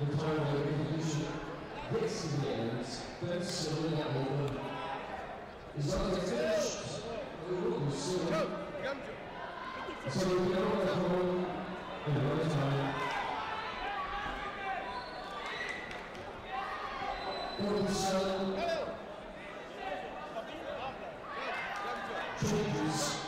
The time of introduction gets to the end, then suddenly over is on the finish. Ooh, so, so we know home in the right time. Forty-seven changes.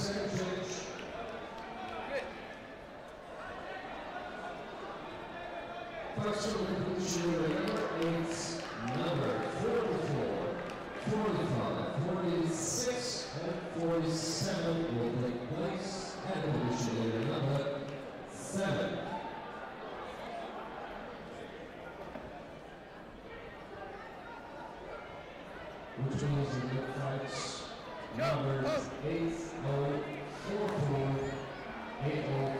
First the completion number eight, number 44, 45, 46, and 47 will take number seven. which numbers 8044, 8044.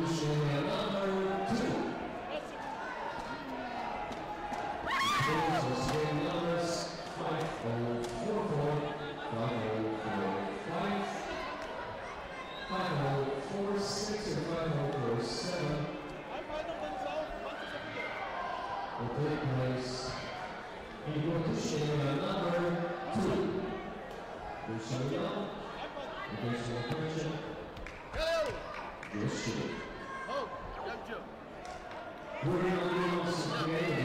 will take place in area number two. There's some yellow, against the opposition, Joe Stewart. We're going to